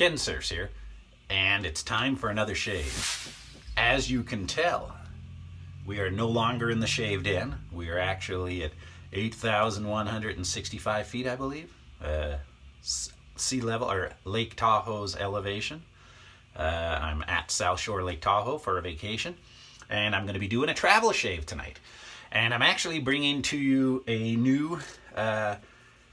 Ken Surfs here, and it's time for another shave. As you can tell, we are no longer in the shave den. We are actually at 8,165 feet, I believe, uh, sea level, or Lake Tahoe's elevation. Uh, I'm at South Shore Lake Tahoe for a vacation, and I'm going to be doing a travel shave tonight. And I'm actually bringing to you a new uh,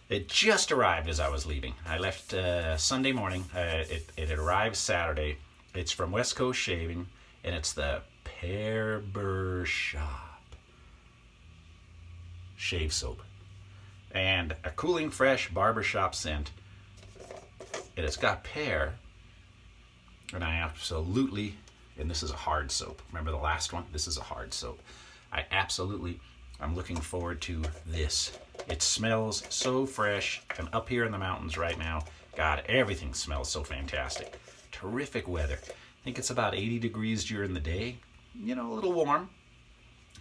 it just arrived as I was leaving. I left uh, Sunday morning. Uh, it, it arrived Saturday. It's from West Coast Shaving, and it's the Pear Burr Shop shave soap. And a cooling fresh barbershop scent. And it's got pear. And I absolutely, and this is a hard soap. Remember the last one? This is a hard soap. I absolutely, I'm looking forward to this. It smells so fresh. I'm up here in the mountains right now. God, everything smells so fantastic. Terrific weather. I think it's about 80 degrees during the day. You know, a little warm.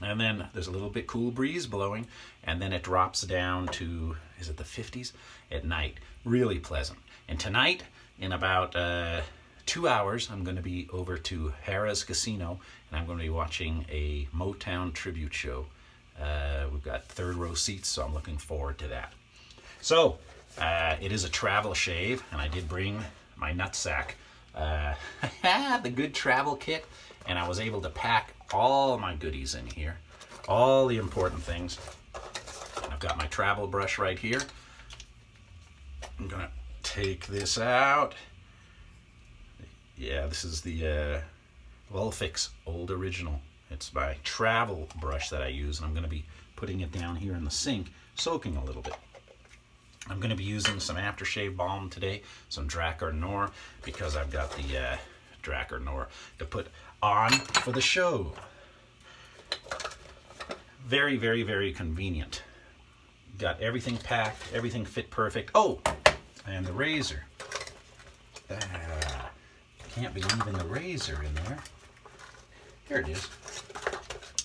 And then there's a little bit cool breeze blowing. And then it drops down to, is it the 50s? At night. Really pleasant. And tonight, in about uh, two hours, I'm going to be over to Harrah's Casino. And I'm going to be watching a Motown tribute show uh, we've got third row seats, so I'm looking forward to that. So, uh, it is a travel shave, and I did bring my Nutsac. Uh, the good travel kit, and I was able to pack all my goodies in here, all the important things. I've got my travel brush right here. I'm gonna take this out. Yeah, this is the uh, Vulfix Old Original it's my travel brush that I use, and I'm going to be putting it down here in the sink, soaking a little bit. I'm going to be using some aftershave balm today, some Drakkar Noir, because I've got the uh, Drakkar Noir to put on for the show. Very, very, very convenient. Got everything packed, everything fit perfect. Oh, and the razor. Ah, can't be leaving the razor in there. Here it is.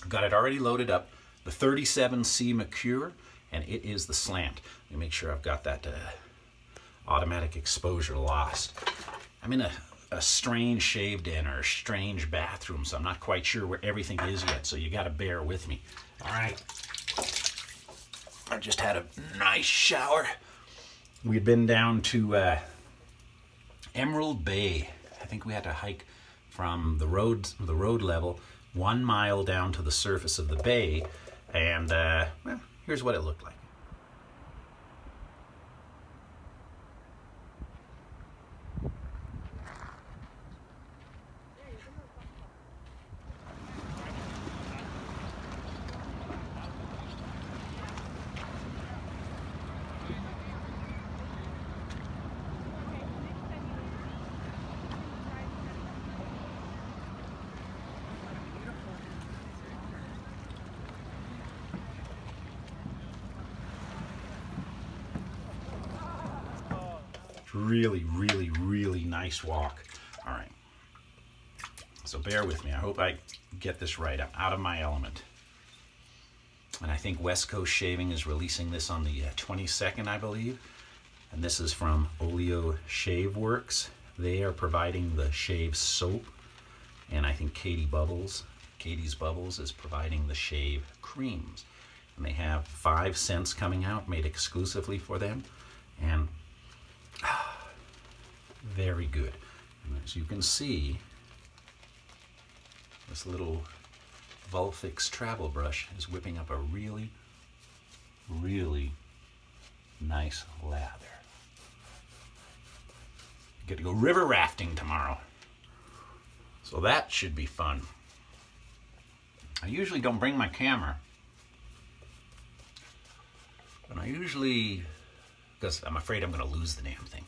I've got it already loaded up. The 37C Merkur, and it is the slant. Let me make sure I've got that uh, automatic exposure lost. I'm in a, a strange shave den or a strange bathroom, so I'm not quite sure where everything is yet, so you gotta bear with me. All right. I just had a nice shower. We'd been down to uh, Emerald Bay. I think we had to hike from the road, the road level one mile down to the surface of the bay. And uh, well, here's what it looked like. Really, really, really nice walk. All right. So bear with me. I hope I get this right. I'm out of my element. And I think West Coast Shaving is releasing this on the 22nd, uh, I believe. And this is from Oleo Shave Works. They are providing the shave soap. And I think Catie Bubbles, Catie's Bubbles is providing the shave creams. And they have five scents coming out made exclusively for them. And very good. And as you can see, this little Vulfix travel brush is whipping up a really, really nice lather. Get to go river rafting tomorrow. So that should be fun. I usually don't bring my camera. And I usually because I'm afraid I'm going to lose the damn thing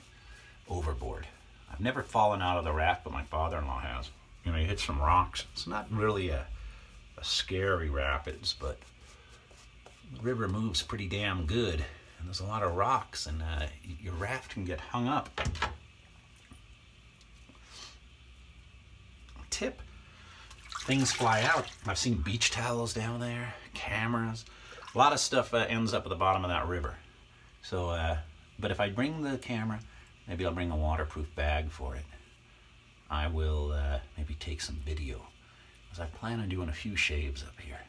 overboard. I've never fallen out of the raft, but my father-in-law has. You know, he hit some rocks. It's not really a, a scary rapids, but the river moves pretty damn good. And there's a lot of rocks, and uh, your raft can get hung up. Tip, things fly out. I've seen beach towels down there, cameras. A lot of stuff uh, ends up at the bottom of that river. So, uh, but if I bring the camera, Maybe I'll bring a waterproof bag for it. I will uh, maybe take some video, because I plan on doing a few shaves up here.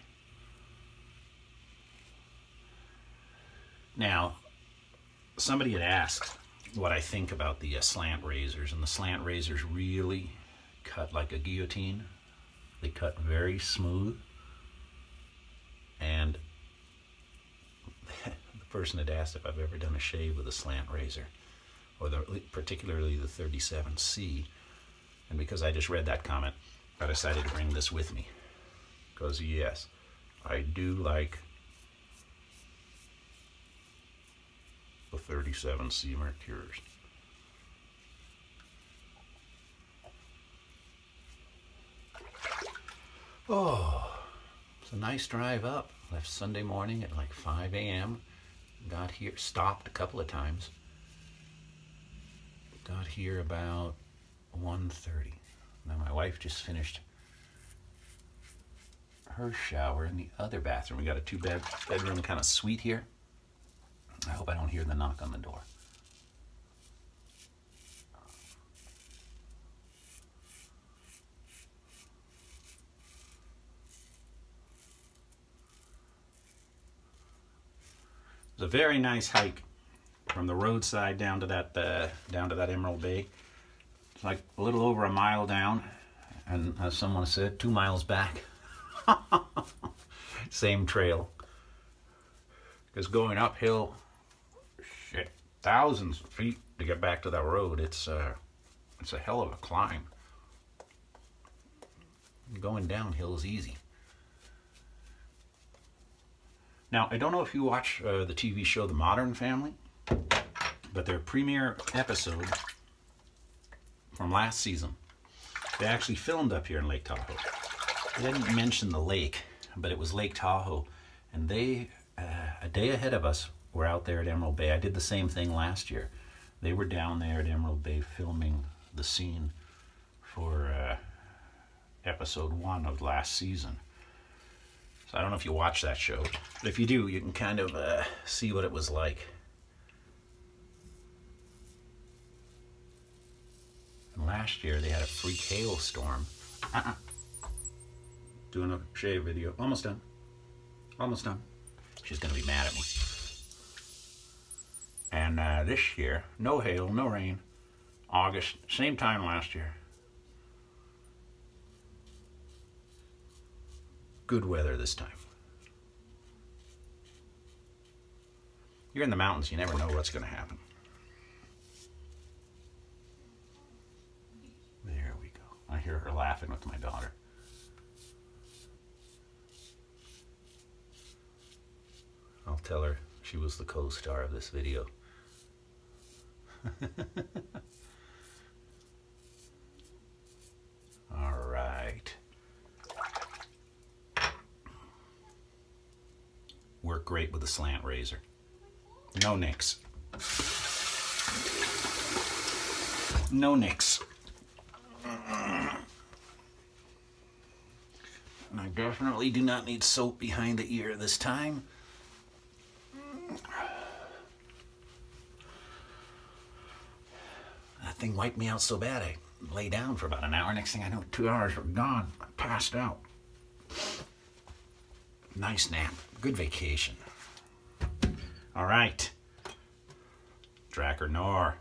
Now, somebody had asked what I think about the uh, slant razors, and the slant razors really cut like a guillotine. They cut very smooth. And the person had asked if I've ever done a shave with a slant razor, or the, particularly the 37C. And because I just read that comment, I decided to bring this with me. Because yes, I do like the 37C Merkurs. Oh, it's a nice drive up. Left Sunday morning at like 5 a.m. Got here, stopped a couple of times. Got here about 1.30. Now my wife just finished her shower in the other bathroom. We got a two bed bedroom kind of suite here. I hope I don't hear the knock on the door. It's a very nice hike from the roadside down to that uh, down to that Emerald Bay. It's like a little over a mile down, and as someone said, two miles back. Same trail. Because going uphill, shit, thousands of feet to get back to that road. It's uh, it's a hell of a climb. Going downhill is easy. Now, I don't know if you watch uh, the TV show The Modern Family, but their premiere episode from last season, they actually filmed up here in Lake Tahoe. They didn't mention the lake, but it was Lake Tahoe. And they, uh, a day ahead of us, were out there at Emerald Bay. I did the same thing last year. They were down there at Emerald Bay filming the scene for uh, episode one of last season. I don't know if you watch that show, but if you do, you can kind of uh, see what it was like. And last year they had a freak hailstorm. Uh-uh. Doing a shave video. Almost done. Almost done. She's gonna be mad at me. And uh, this year, no hail, no rain. August, same time last year. Good weather this time. You're in the mountains, you never know what's going to happen. There we go. I hear her laughing with my daughter. I'll tell her she was the co-star of this video. a slant razor. No nicks. No nicks. And I definitely do not need soap behind the ear this time. That thing wiped me out so bad I lay down for about an hour. Next thing I know, two hours were gone. I passed out. Nice nap. Good vacation. All right. Drakkar Noir.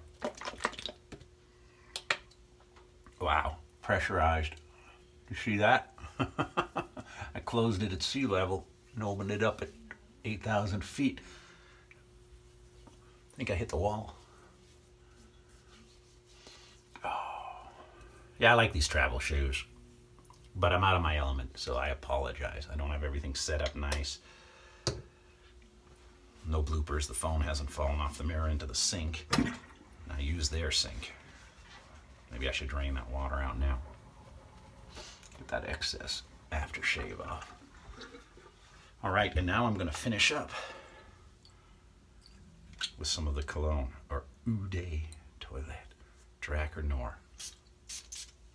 Wow. Pressurized. You see that? I closed it at sea level and opened it up at 8,000 feet. I think I hit the wall. Oh. Yeah, I like these travel shoes but I'm out of my element, so I apologize. I don't have everything set up nice. No bloopers, the phone hasn't fallen off the mirror into the sink. I use their sink. Maybe I should drain that water out now. Get that excess aftershave off. All right, and now I'm gonna finish up with some of the cologne, or Oude Toilet, Drakkar Noir.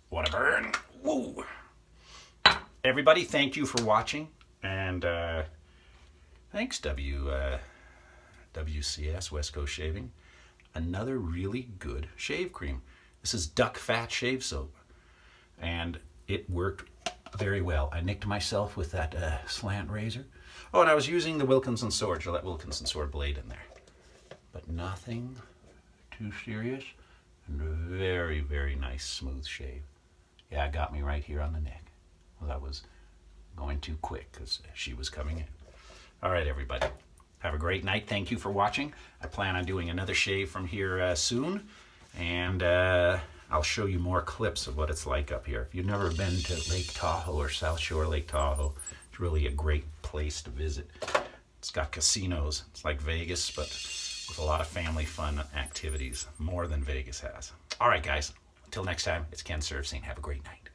What a burn! Woo! everybody, thank you for watching. And uh, thanks, W, uh, WCS, West Coast Shaving. another really good shave cream. This is Duck Fat Shave Soap. And it worked very well. I nicked myself with that uh, slant razor. Oh, and I was using the Wilkinson Sword, Gillette Wilkinson Sword blade in there. But nothing too serious. And a very, very nice smooth shave. Yeah, it got me right here on the neck. Well, I was going too quick because she was coming in. All right, everybody. Have a great night. Thank you for watching. I plan on doing another shave from here uh, soon. And uh, I'll show you more clips of what it's like up here. If you've never been to Lake Tahoe or South Shore Lake Tahoe, it's really a great place to visit. It's got casinos. It's like Vegas, but with a lot of family fun activities, more than Vegas has. All right, guys. Until next time, it's Ken Servstein. Have a great night.